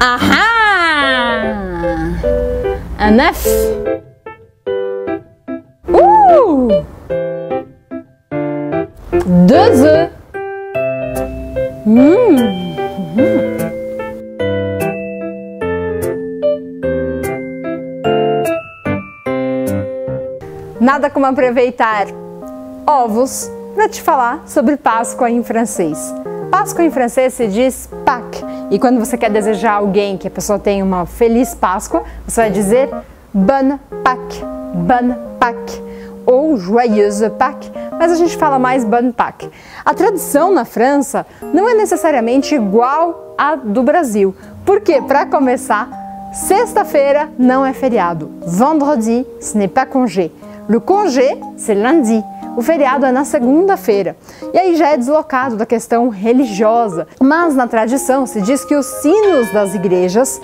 Aha Un œuf. Ouh Deux œufs. Mmh. Nada como aproveitar ovos para te falar sobre Páscoa em francês. Páscoa em francês se diz Pâques. E quando você quer desejar a alguém que a pessoa tenha uma feliz Páscoa, você vai dizer Bonne Pâques, Bonne Pâques ou Joyeuse Pâques, mas a gente fala mais Bonne Pâques. A tradição na França não é necessariamente igual à do Brasil, porque para começar, sexta-feira não é feriado. Vendredi, ce n'est pas congé. Le congé, c'est lundi. O feriado é na segunda-feira. E aí já é deslocado da questão religiosa. Mas na tradição se diz que os sinos das igrejas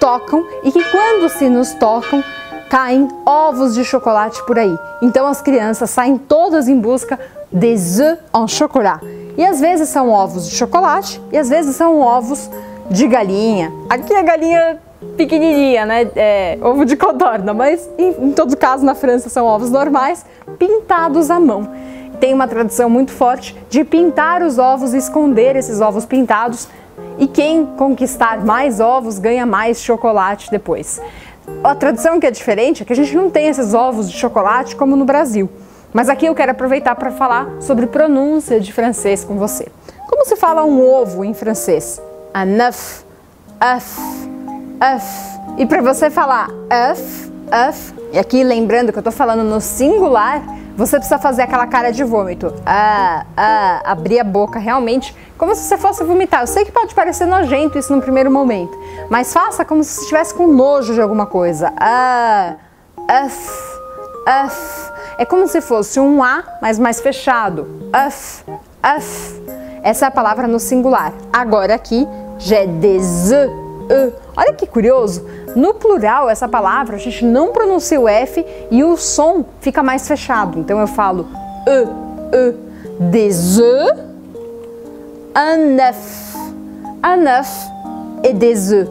tocam e que quando os sinos tocam, caem ovos de chocolate por aí. Então as crianças saem todas em busca des œufs en chocolat. E às vezes são ovos de chocolate e às vezes são ovos de galinha. Aqui a galinha pequenininha, né? É, ovo de codorna, mas em, em todo caso na França são ovos normais, pintados à mão. Tem uma tradição muito forte de pintar os ovos e esconder esses ovos pintados. E quem conquistar mais ovos ganha mais chocolate depois. A tradição que é diferente é que a gente não tem esses ovos de chocolate como no Brasil. Mas aqui eu quero aproveitar para falar sobre pronúncia de francês com você. Como se fala um ovo em francês? Un œuf, œuf, œuf. E para você falar œuf, e aqui lembrando que eu estou falando no singular, você precisa fazer aquela cara de vômito. Ah, ah, abrir a boca realmente, como se você fosse vomitar. Eu sei que pode parecer nojento isso no primeiro momento, mas faça como se estivesse com nojo de alguma coisa. Ah, uf, uf. É como se fosse um A, mas mais fechado. Uf, uf. Essa é a palavra no singular. Agora aqui, j'ai des œufs. Olha que curioso. No plural, essa palavra a gente não pronuncia o F e o som fica mais fechado. Então eu falo e, e, des œufs, un œuf, un œuf et des œufs,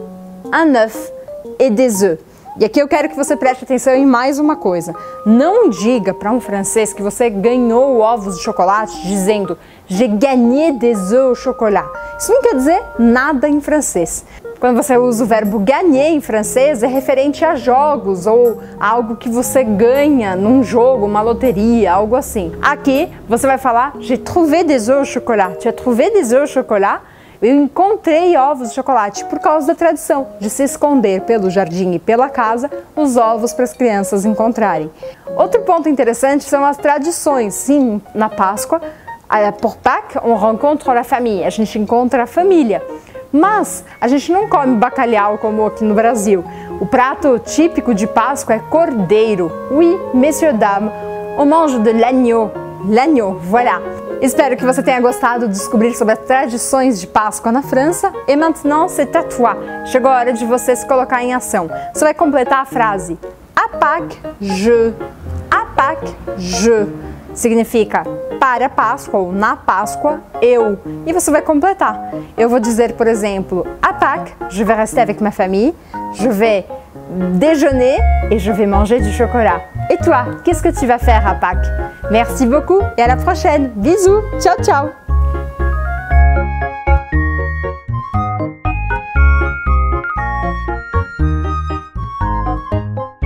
un œuf et des œufs. E aqui eu quero que você preste atenção em mais uma coisa. Não diga para um francês que você ganhou ovos de chocolate dizendo J'ai gagné des œufs au chocolat. Isso não quer dizer nada em francês. Quando você usa o verbo gagner em francês, é referente a jogos ou algo que você ganha num jogo, uma loteria, algo assim. Aqui você vai falar J'ai trouvé des œufs au chocolat. As trouvé des œufs au chocolat? Eu encontrei ovos de chocolate por causa da tradição de se esconder pelo jardim e pela casa os ovos para as crianças encontrarem. Outro ponto interessante são as tradições. Sim, na Páscoa, por Pâques, on rencontre la famille. A gente encontra a família. Mas a gente não come bacalhau como aqui no Brasil. O prato típico de Páscoa é cordeiro. Oui, messieurs, dames, on mange de l'agneau. L'agneau, voilà. Espero que você tenha gostado de descobrir sobre as tradições de Páscoa na França. E maintenant, c'est à toi. Chegou a hora de você se colocar em ação. Você vai completar a frase À Pâques, je. À Pâques, je. Significa para a Páscoa ou na Páscoa, eu. E você vai completar. Eu vou dizer, por exemplo, à Pâques, je vais rester avec ma famille. Je vais déjeuner et je vais manger du chocolat. Et toi, qu'est-ce que tu vas faire à Pâques Merci beaucoup et à la prochaine. Bisous. Ciao, ciao.